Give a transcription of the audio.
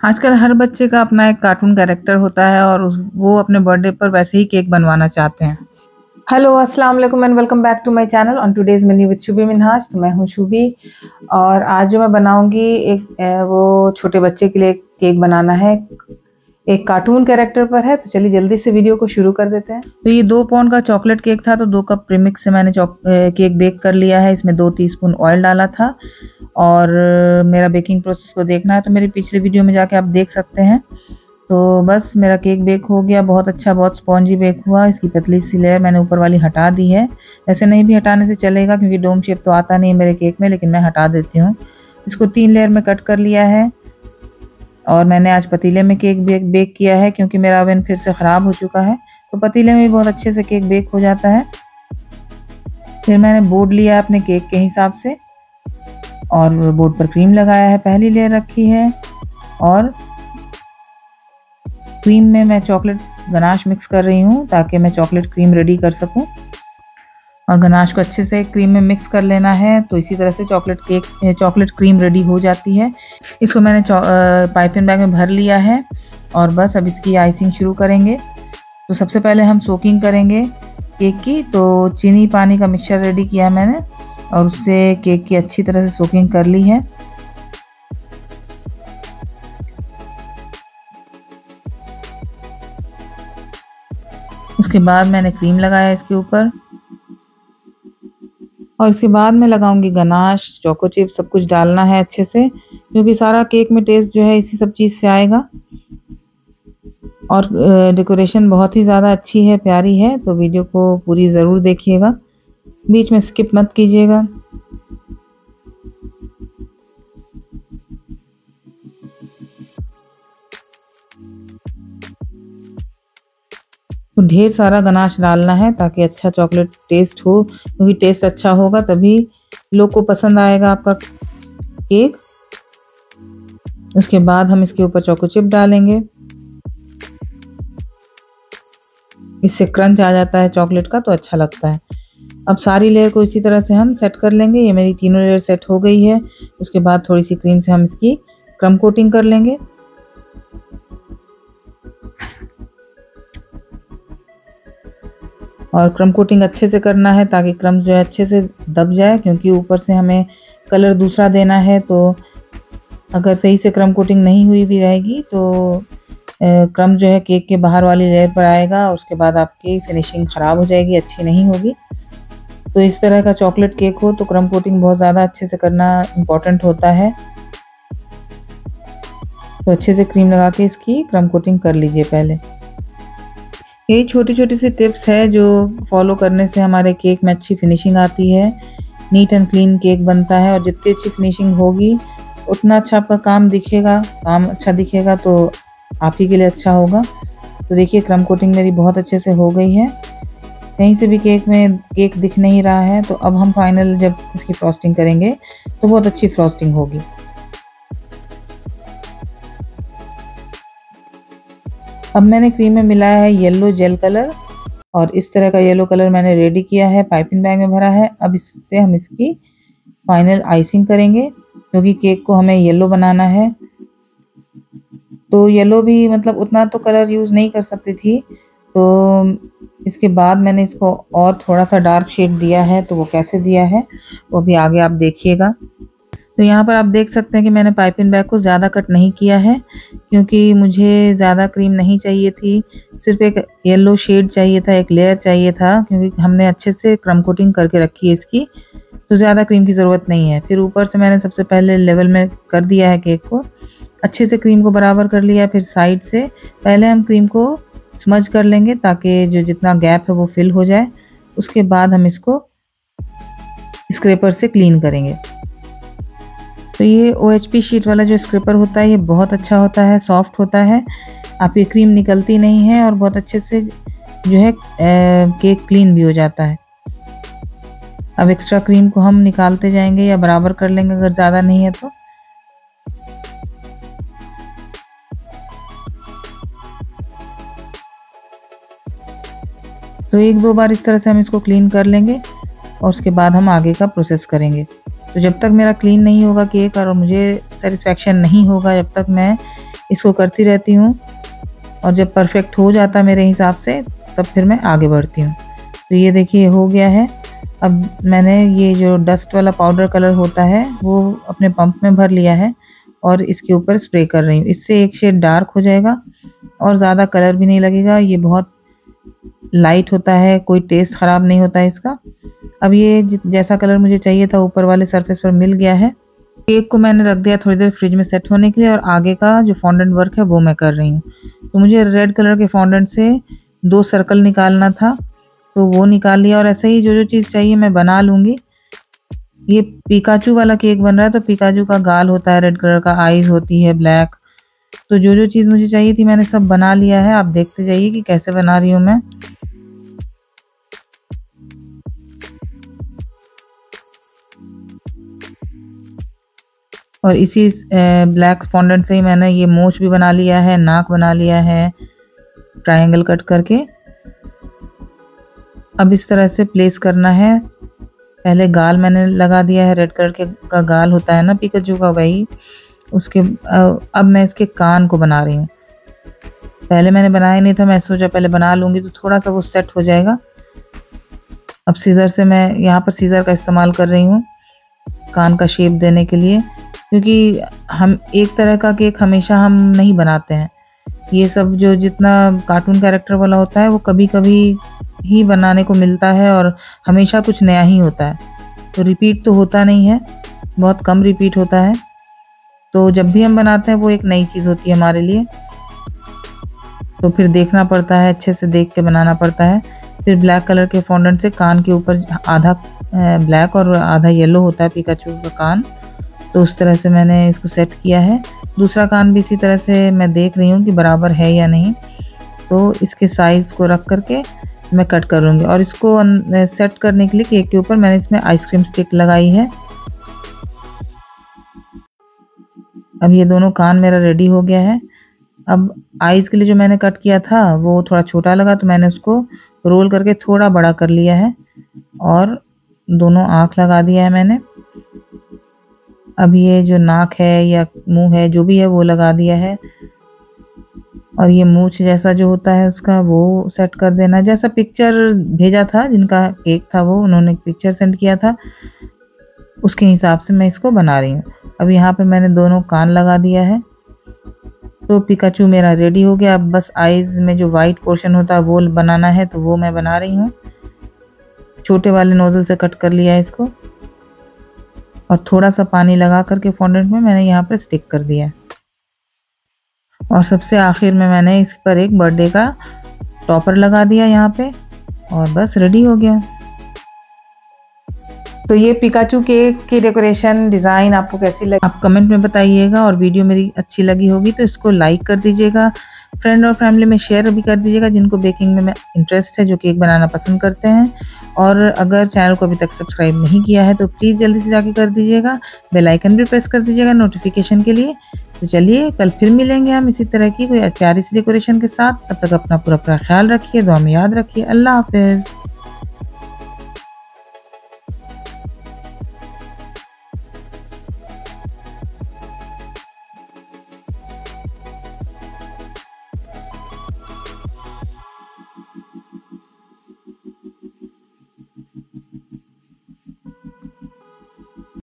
आजकल हर बच्चे का अपना एक कार्टून कैरेक्टर होता है और वो अपने बर्थडे पर वैसे ही केक बनवाना चाहते हैं। हेलो, अस्सलाम वालेकुम and welcome back to my channel. On today's menu with Shubhi Minhaj तो मैं हूँ शुभी और आज जो मैं बनाऊँगी, एक वो छोटे बच्चे के लिए केक बनाना है। एक कार्टून कैरेक्टर पर है तो चलिए जल्दी से वीडियो को शुरू कर देते हैं। तो ये दो पाउंड का चॉकलेट केक था तो दो कप प्रीमिक्स से मैंने केक बेक कर लिया है। इसमें दो टीस्पून ऑयल डाला था और मेरा बेकिंग प्रोसेस को देखना है तो मेरी पिछले वीडियो में जाके आप देख सकते हैं। तो बस मेरा केक बेक हो गया, बहुत अच्छा बहुत स्पॉन्जी बेक हुआ। इसकी पतली सी लेयर मैंने ऊपर वाली हटा दी है। ऐसे नहीं भी हटाने से चलेगा, क्योंकि डोम शेप तो आता नहीं है मेरे केक में, लेकिन मैं हटा देती हूँ। इसको तीन लेयर में कट कर लिया है। और मैंने आज पतीले में केक बेक बेक किया है क्योंकि मेरा ओवन फिर से ख़राब हो चुका है। तो पतीले में भी बहुत अच्छे से केक बेक हो जाता है। फिर मैंने बोर्ड लिया अपने केक के हिसाब से और बोर्ड पर क्रीम लगाया है, पहली लेयर रखी है और क्रीम में मैं चॉकलेट गनाश मिक्स कर रही हूँ ताकि मैं चॉकलेट क्रीम रेडी कर सकूँ। और गनाश को अच्छे से क्रीम में मिक्स कर लेना है तो इसी तरह से chocolate cake chocolate cream ready हो जाती है। इसको मैंने पाइपिंग बैग में भर लिया है और बस अब इसकी आइसिंग शुरू करेंगे। तो सबसे पहले हम सोकिंग करेंगे केक की तो चीनी पानी का मिक्सचर रेडी किया मैंने और उससे केक की अच्छी तरह से सोकिंग कर ली है। उसके बाद मैंने क्रीम लगाया इसके ऊपर। और इसके बाद मैं लगाऊँगी गनाश चोको चिप सब कुछ डालना है अच्छे से, क्योंकि सारा केक में टेस्ट जो है इसी सब चीज़ से आएगा। और डेकोरेशन बहुत ही ज़्यादा अच्छी है, प्यारी है तो वीडियो को पूरी ज़रूर देखिएगा। बीच में स्किप मत कीजिएगा। तो ढेर सारा गनाश डालना है ताकि अच्छा चॉकलेट टेस्ट हो। क्योंकि टेस्ट अच्छा होगा तभी लोग को पसंद आएगा आपका केक। उसके बाद हम इसके ऊपर चोको चिप डालेंगे। इससे क्रंच आ जाता है चॉकलेट का तो अच्छा लगता है। अब सारी लेयर को इसी तरह से हम सेट कर लेंगे। ये मेरी तीनों लेयर सेट हो गई है। उसके बाद थोड़ी सी क्रीम से हम इसकी क्रम कोटिंग कर लेंगे। और क्रम कोटिंग अच्छे से करना है ताकि क्रम जो है अच्छे से दब जाए, क्योंकि ऊपर से हमें कलर दूसरा देना है तो अगर सही से क्रम कोटिंग नहीं हुई भी रहेगी तो क्रम जो है केक के बाहर वाली लेयर पर आएगा, उसके बाद आपकी फिनिशिंग ख़राब हो जाएगी, अच्छी नहीं होगी। तो इस तरह का चॉकलेट केक हो तो क्रम कोटिंग बहुत ज़्यादा अच्छे से करना इंपॉर्टेंट होता है। तो अच्छे से क्रीम लगा के इसकी क्रम कोटिंग कर लीजिए पहले। यही छोटी छोटी सी टिप्स है जो फॉलो करने से हमारे केक में अच्छी फिनिशिंग आती है। नीट एंड क्लीन केक बनता है और जितनी अच्छी फिनिशिंग होगी, उतना अच्छा आपका काम दिखेगा। काम अच्छा दिखेगा तो आप ही के लिए अच्छा होगा। तो देखिए क्रम कोटिंग मेरी बहुत अच्छे से हो गई है। कहीं से भी केक में केक दिख नहीं रहा है तो अब हम फाइनल जब इसकी फ्रॉस्टिंग करेंगे तो बहुत अच्छी फ्रॉस्टिंग होगी। अब मैंने क्रीम में मिलाया है येलो जेल कलर और इस तरह का येलो कलर मैंने रेडी किया है पाइपिंग बैग में भरा है। अब इससे हम इसकी फाइनल आइसिंग करेंगे, क्योंकि केक को हमें येलो बनाना है। तो येलो भी मतलब उतना तो कलर यूज़ नहीं कर सकती थी। तो इसके बाद मैंने इसको और थोड़ा सा डार्क शेड दिया है तो वो कैसे दिया है, वो भी आगे आप देखिएगा। तो यहाँ पर आप देख सकते हैं कि मैंने पाइपिंग बैग को ज़्यादा कट नहीं किया है, क्योंकि मुझे ज़्यादा क्रीम नहीं चाहिए थी। सिर्फ़ एक येलो शेड चाहिए था, एक लेयर चाहिए था, क्योंकि हमने अच्छे से क्रम कोटिंग करके रखी है इसकी तो ज़्यादा क्रीम की ज़रूरत नहीं है। फिर ऊपर से मैंने सबसे पहले लेवल में कर दिया है केक को। अच्छे से क्रीम को बराबर कर लिया फिर साइड से पहले हम क्रीम को स्मज कर लेंगे ताकि जो जितना गैप है वो फिल हो जाए। उसके बाद हम इसको स्क्रेपर से क्लीन करेंगे। तो ये ओएचपी शीट वाला जो स्क्रेपर होता है, ये बहुत अच्छा होता है सॉफ्ट होता है। आप ये क्रीम निकलती नहीं है और बहुत अच्छे से जो है केक क्लीन भी हो जाता है। अब एक्स्ट्रा क्रीम को हम निकालते जाएँगे या बराबर कर लेंगे, अगर ज़्यादा नहीं है तो। तो एक दो बार इस तरह से हम इसको क्लीन कर लेंगे और उसके बाद हम आगे का प्रोसेस करेंगे। तो जब तक मेरा क्लीन नहीं होगा केक और मुझे सेटिस्फेक्शन नहीं होगा, जब तक मैं इसको करती रहती हूँ और जब परफेक्ट हो जाता मेरे हिसाब से, तब फिर मैं आगे बढ़ती हूँ। तो ये देखिए, हो गया है। अब मैंने ये जो डस्ट वाला पाउडर कलर होता है, वो अपने पंप में भर लिया है और इसके ऊपर स्प्रे कर रही हूँ। इससे एक शेड डार्क हो जाएगा और ज़्यादा कलर भी नहीं लगेगा। ये बहुत लाइट होता है, कोई टेस्ट ख़राब नहीं होता है इसका। अब ये जैसा कलर मुझे चाहिए था ऊपर वाले सरफेस पर मिल गया है। केक को मैंने रख दिया थोड़ी देर फ्रिज में सेट होने के लिए और आगे का जो फॉन्डेंट वर्क है वो मैं कर रही हूँ। तो मुझे रेड कलर के फॉन्डेंट से दो सर्कल निकालना था तो वो निकाल लिया और ऐसे ही जो जो चीज़ चाहिए मैं बना लूँगी। ये पिकाचू वाला केक बन रहा है तो पिकाचू का गाल होता है रेड कलर का आईज होती है ब्लैक तो जो जो चीज़ मुझे चाहिए थी मैंने सब बना लिया है, आप देखते जाइए कि कैसे बना रही हूँ मैं। और इसी ब्लैक फॉन्डेंट से ही मैंने ये मोच भी बना लिया है, नाक बना लिया है ट्रायंगल कट करके। अब इस तरह से प्लेस करना है। पहले गाल मैंने लगा दिया है रेड कलर के का गाल होता है ना पिकचू का वही। उसके अब मैं इसके कान को बना रही हूँ। पहले मैंने बनाया नहीं था, मैं सोचा पहले बना लूँगी तो थोड़ा सा वो सेट हो जाएगा। अब सीज़र से मैं यहाँ पर सीज़र का इस्तेमाल कर रही हूँ, कान का शेप देने के लिए। क्योंकि हम एक तरह का केक हमेशा हम नहीं बनाते हैं। ये सब जो जितना कार्टून कैरेक्टर वाला होता है, वो कभी कभी ही बनाने को मिलता है और हमेशा कुछ नया ही होता है। तो रिपीट तो होता नहीं है, बहुत कम रिपीट होता है। तो जब भी हम बनाते हैं, वो एक नई चीज़ होती है हमारे लिए। तो फिर देखना पड़ता है, अच्छे से देख के बनाना पड़ता है। फिर ब्लैक कलर के फॉन्डेंट से कान के ऊपर आधा ब्लैक और आधा येलो होता है पिकाचू का कान। तो उस तरह से मैंने इसको सेट किया है। दूसरा कान भी इसी तरह से मैं देख रही हूँ कि बराबर है या नहीं। तो इसके साइज़ को रख करके मैं कट करूँगी और इसको सेट करने के लिए केक के ऊपर मैंने इसमें आइसक्रीम स्टिक लगाई है। अब ये दोनों कान मेरा रेडी हो गया है। अब आइज़ के लिए जो मैंने कट किया था, वो थोड़ा छोटा लगा तो मैंने उसको रोल करके थोड़ा बड़ा कर लिया है और दोनों आँख लगा दिया है मैंने। अब ये जो नाक है या मुँह है, जो भी है, वो लगा दिया है। और ये मूछ जैसा जो होता है, उसका वो सेट कर देना। जैसा पिक्चर भेजा था, जिनका केक था वो, उन्होंने पिक्चर सेंड किया था, उसके हिसाब से मैं इसको बना रही हूँ। अब यहाँ पे मैंने दोनों कान लगा दिया है। तो पिकाचू मेरा रेडी हो गया। अब बस आइज़ में जो वाइट पोर्शन होता है, वो बनाना है तो वो मैं बना रही हूँ। छोटे वाले नोजल से कट कर लिया है इसको। और थोड़ा सा पानी लगा करके फॉन्डेंट में मैंने यहाँ पर स्टिक कर दिया और सबसे आखिर में मैंने इस पर एक बर्थडे का टॉपर लगा दिया यहाँ पे और बस रेडी हो गया। तो ये पिकाचू केक की डेकोरेशन डिज़ाइन आपको कैसी लगी आप कमेंट में बताइएगा और वीडियो मेरी अच्छी लगी होगी तो इसको लाइक कर दीजिएगा। फ्रेंड और फैमिली में शेयर भी कर दीजिएगा, जिनको बेकिंग में इंटरेस्ट है, जो केक बनाना पसंद करते हैं। और अगर चैनल को अभी तक सब्सक्राइब नहीं किया है तो प्लीज़ जल्दी से जाके कर दीजिएगा। बेल आइकन भी प्रेस कर दीजिएगा नोटिफिकेशन के लिए। तो चलिए, कल फिर मिलेंगे हम इसी तरह की कोई प्यारी सी डेकोरेशन के साथ। तब तक अपना पूरा पूरा ख्याल रखिए, दुआ में याद रखिए। अल्लाह हाफिज़।